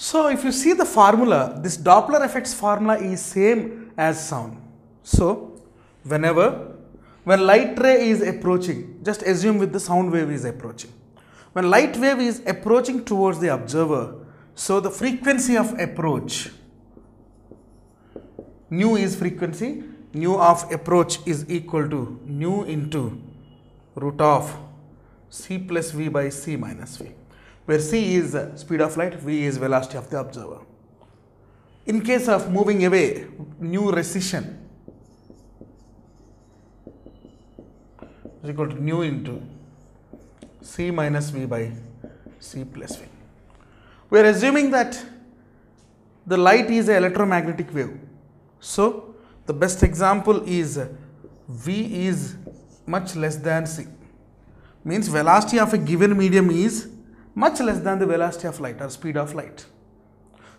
So if you see the formula, this Doppler effects formula is same as sound. So whenever when light ray is approaching, just assume with the sound wave is approaching. When light wave is approaching towards the observer, so the frequency of approach nu is frequency, nu of approach is equal to nu into root of c plus v by c minus v, where c is speed of light, v is velocity of the observer. In case of moving away, nu recession is equal to nu into c minus v by c plus v. We are assuming that the light is an electromagnetic wave. So, the best example is v is much less than c. Means velocity of a given medium is much less than the velocity of light or speed of light.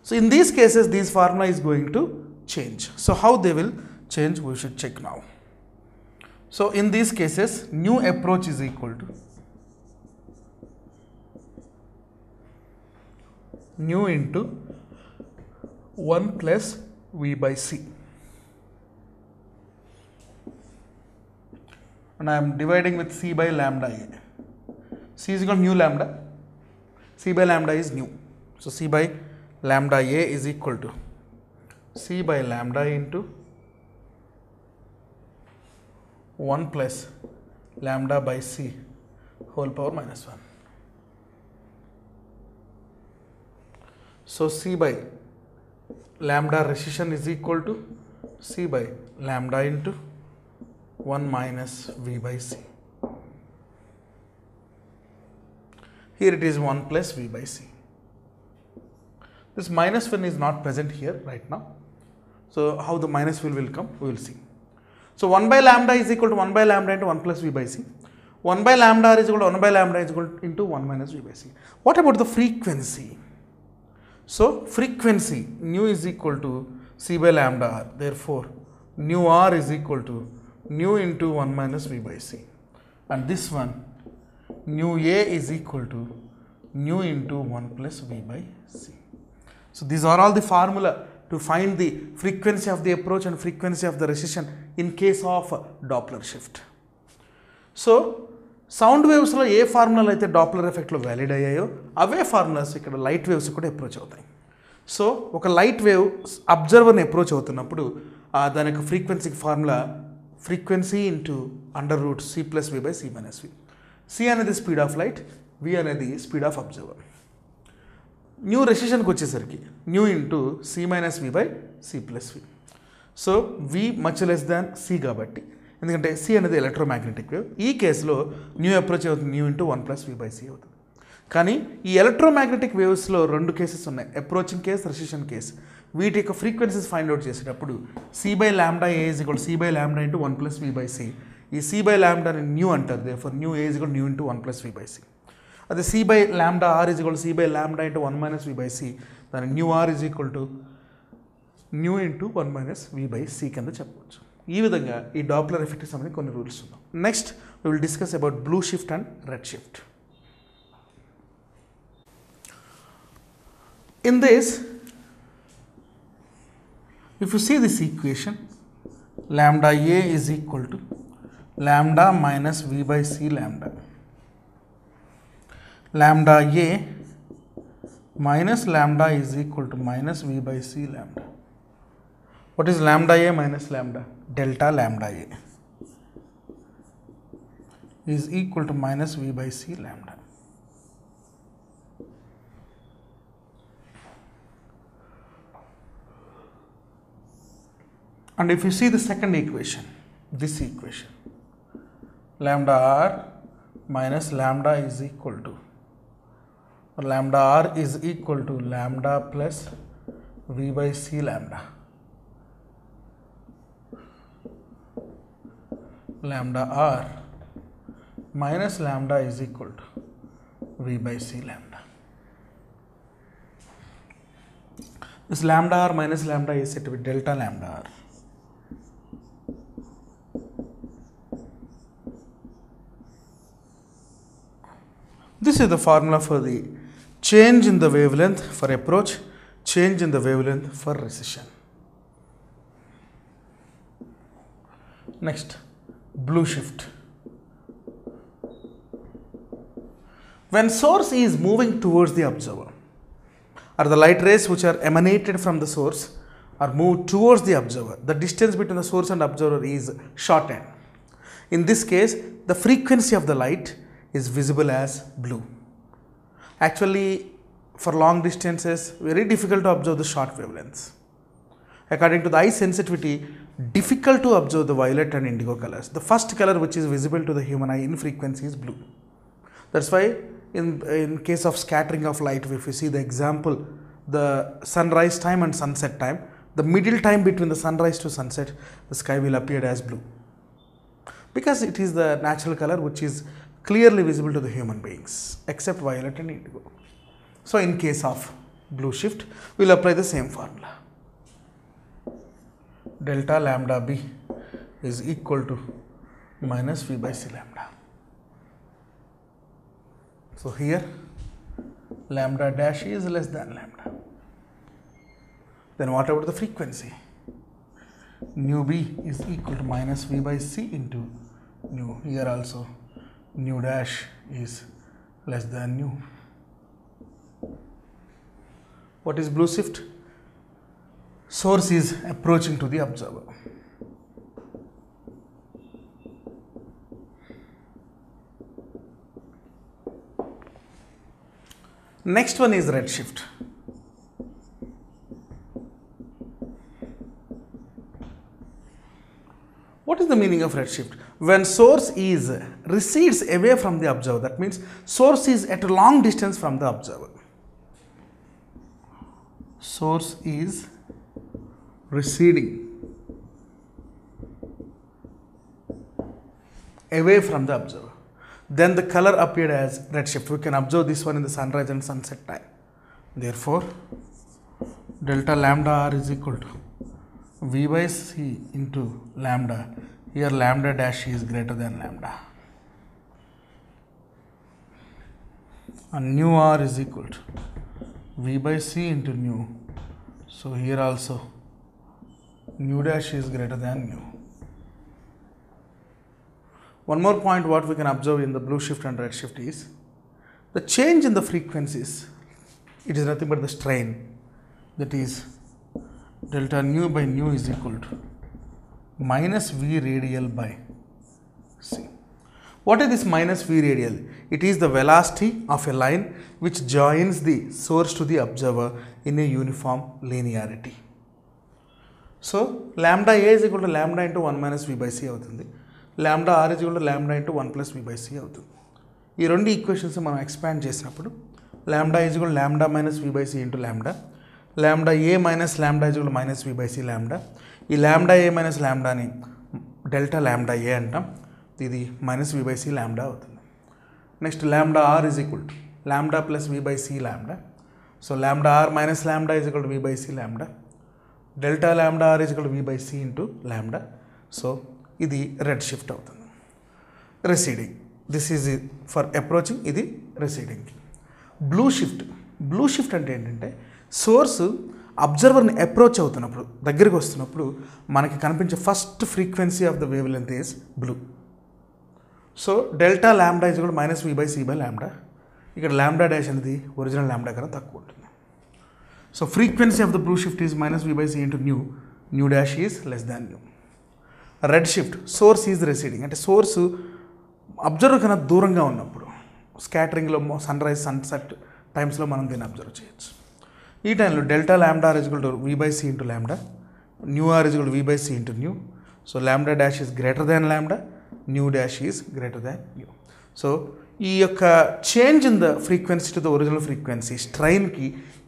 So, in these cases, this formula is going to change. So, how they will change, we should check now. So, in these cases, nu approach is equal to nu into 1 plus v by c. And I am dividing with c by lambda a. c is equal to nu lambda. C by lambda is nu. So, c by lambda a is equal to c by lambda into 1 plus lambda by c whole power minus 1. So, c by lambda recession is equal to c by lambda into 1 minus v by c. Here it is 1 plus v by c. This minus 1 is not present here right now. So, how the minus will will come, we will see. So, 1 by lambda is equal to 1 by lambda into 1 plus v by c. 1 by lambda r is equal to 1 by lambda is equal to into 1 minus v by c. What about the frequency? So, frequency nu is equal to c by lambda r. Therefore, nu r is equal to nu into 1 minus v by c. And this one nu a is equal to nu into 1 plus v by c. So, these are all the formula to find the frequency of the approach and frequency of the recession in case of Doppler shift. So sound వేవ్స్లో ఏ ఫార్ములాలు అయితే Doppler ఎఫెక్ట్లో valid అయ్యాయో అవే formulas ఇక్కడ light waves కూడా approach అవుతాయి so ఒక లైట్ వేవ్ అబ్జర్వర్ని అప్రోచ్ అవుతున్నప్పుడు దాని యొక్క ఫ్రీక్వెన్సీకి formula frequency into under root C plus V by C minus V C అనేది స్పీడ్ ఆఫ్ లైట్ వి అనేది స్పీడ్ ఆఫ్ అబ్జర్వర్ న్యూ రెసిషన్కి వచ్చేసరికి nu into C minus V by C plus V so V much less than c కాబట్టి ఎందుకంటే C అనేది electromagnetic wave ఈ కేసులో nu approach అవుతుంది nu into one plus v by c అవుతుంది. కానీ ఈ ఎలక్ట్రోమాగ్నెటిక్ వేవ్స్లో రెండు కేసెస్ ఉన్నాయి. అప్రోచింగ్ కేస్ రెసిషన్ కేస్ వీటి యొక్క ఫ్రీక్వెన్సీస్ ఫైండ్ అవుట్ చేసేటప్పుడు c by lambda a is equal c by lambda into one plus v by c ఈ C by ల్యాండాని new అంటారు they for new A is equal new into one plus we by C అదే C by ల్యాండా are is equal C by lambda into one minus we by C దాని new or is equal to nu into one minus we by C కింద చెప్పవచ్చు ఈ విధంగా ఈ Doppler ఎఫెక్ట్కి సంబంధించి కొన్ని రూల్స్ ఉన్నాం next we will discuss about blue shift and red shift in this if you see this equation lambda a is equal to lambda minus v by c lambda. Lambda a minus lambda is equal to minus v by c lambda. What is lambda a minus lambda? Delta lambda a is equal to minus v by c lambda. And if you see the second equation, this equation, lambda r minus lambda is equal to, lambda r is equal to lambda plus v by c lambda. Lambda r minus lambda is equal to v by c lambda. This lambda r minus lambda is said to delta lambda r. This is the formula for the change in the wavelength for approach change in the wavelength for recession. Next, blue shift. When source is moving towards the observer, or the light rays which are emanated from the source are moved towards the observer, the distance between the source and observer is shortened. In this case, the frequency of the light is visible as blue. Actually, for long distances, very difficult to observe the short wavelengths. According to the eye sensitivity, difficult to observe the violet and indigo colors. The first color which is visible to the human eye in frequency is blue. That's why in, in case of scattering of light, if you see the example, the sunrise time and sunset time, the middle time between the sunrise to sunset, the sky will appear as blue. Because it is the natural color which is clearly visible to the human beings, except violet and indigo. So in case of blue shift, we will apply the same formula. Delta lambda b is equal to minus v by c lambda. So here lambda dash is less than lambda. Then what about the frequency? Nu b is equal to minus v by c into nu. Here also nu dash is less than nu. What is blue shift? Source is approaching to the observer. Next one is redshift. What is the meaning of redshift? When source is recedes away from the observer, that means source is at a long distance from the observer. Source is receding away from the observer. Then the color appeared as redshift. We can observe this one in the sunrise and sunset time. Therefore, delta lambda r is equal to v by c into lambda. Here lambda dash is greater than lambda. And nu r is equal to v by c into nu. So here also nu dash is greater than nu. One more point what we can observe in the blue shift and red shift is the change in the frequencies. It is nothing but the strain that is delta nu by nu is equal to minus v radial by c what is this minus v radial it is the velocity of a line which joins the source to the observer in a uniform linearity so lambda a's equal to lambda into one minus v by c అవుతుంది. Lambda r is equal to lambda into one plus v by c అవుతుంది. ఈ రెండు equations మనం expand చేసినప్పుడు lambda is equal lambda minus v by c into lambda lambda a minus lambda is equal minus v by c lambda ఈ ల్యాండా a minus ల్యాండాని delta ల్యాండా ఏ అంటాం? ఇది మైనస్ వి బై సి ల్యాండా అవుతుంది. Next lambda r is equal to lambda plus v by c lambda so lambda r minus lambda is equal to v by c lambda delta lambda r is equal v by c into lambda so ఇది red shift అవుతుంది. Receding this is for approaching ఇది receding blue shift blue shift అంటే ఏంటంటే source అబ్జర్వర్ని approach అవుతున్నప్పుడు దగ్గరికి వస్తున్నప్పుడు మనకి కనిపించే first frequency of the wavelength is blue. So delta lambda is కూడా minus v by c by lambda ఇక్కడ ల్యాండా డాష్ అనేది ఒరిజినల్ ల్యాండా కన్నా తక్కువ ఉంటుంది. So frequency of the blue shift is minus v by c into nu. Nu dash is less than nu. Red shift source is receding. అంటే source observe కన్నా దూరంగా ఉన్నప్పుడు స్కాటరింగ్లో సన్ రైజ్ సన్సెట్ టైమ్స్లో మనం దీన్ని అబ్జర్వ్ చేయొచ్చు. ఈ టైంలో delta lambda is equal to v by c into lambda nu r is equal v by c into nu. So lambda dash is greater than lambda nu dash is greater than nu. So ఈ యొక్క change in the frequency to the original frequency స్ట్రైన్కి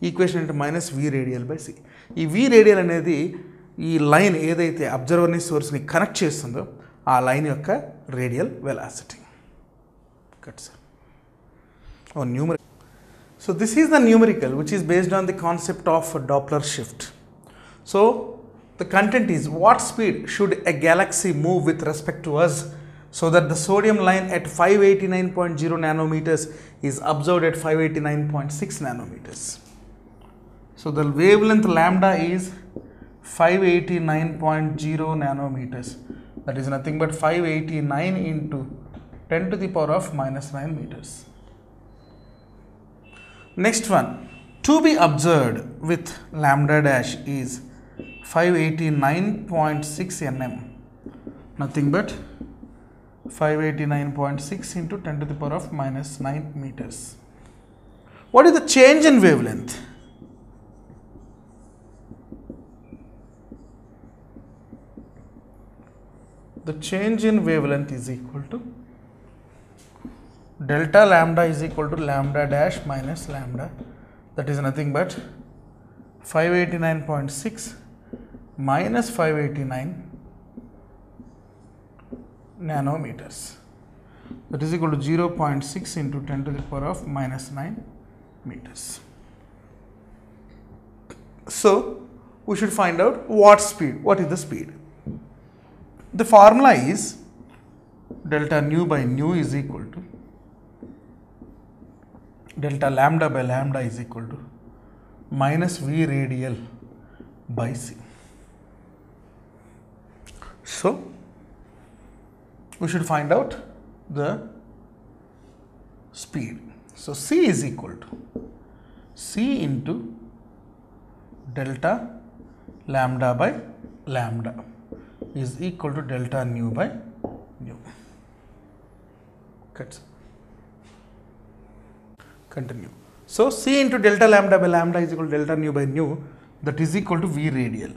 equation అంటే minus v radial by c ఈ v radial అనేది ఈ line ఏదైతే అబ్జర్వర్ని సోర్స్ని connect చేస్తుందో ఆ line యొక్క రేడియల్ వెలాసిటీ కట్ సార్ ఓ న్యూమర్ So this is the numerical which is based on the concept of Doppler shift. So the content is what speed should a galaxy move with respect to us so that the sodium line at 589.0 nanometers is observed at 589.6 nanometers. So the wavelength lambda is 589.0 nanometers. That is nothing but 589 into 10 to the power of minus 9 meters. Next one, to be observed with lambda dash is 589.6 nm. Nothing but 589.6 into 10 to the power of minus 9 meters. What is the change in wavelength? The change in wavelength is equal to delta lambda is equal to lambda dash minus lambda that is nothing but 589.6 minus 589 nanometers that is equal to 0.6 into 10 to the power of minus 9 meters. So, we should find out what speed, what is the speed. The formula is delta nu by nu is equal to delta lambda by lambda is equal to minus v radial by c. So, we should find out the speed. So, c is equal to c into delta lambda by lambda is equal to delta nu by nu. Cuts. Continue. So, c into delta lambda by lambda is equal to delta nu by nu that is equal to v radial.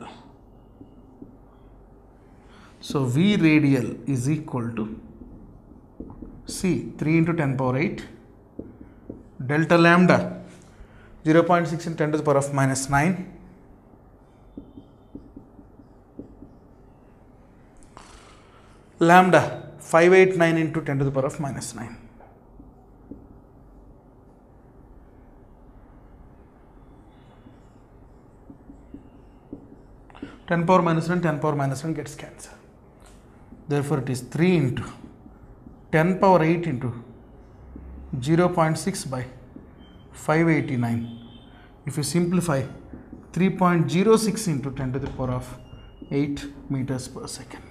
So, v radial is equal to c 3 into 10 power 8 delta lambda 0.6 into 10 to the power of minus 9 lambda 589 into 10 to the power of minus 9. Ten power 1 10 power minus one gets cancelled. Therefore, it is three into ten power eight into zero point six by five eighty nine. If you simplify, three point zero six into ten to the power of eight meters per second.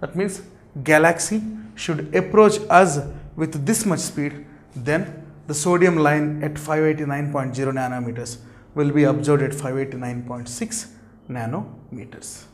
That means galaxy should approach us with this much speed, then the sodium line at 589.0 nanometers will be observed at 589.6 nanometers.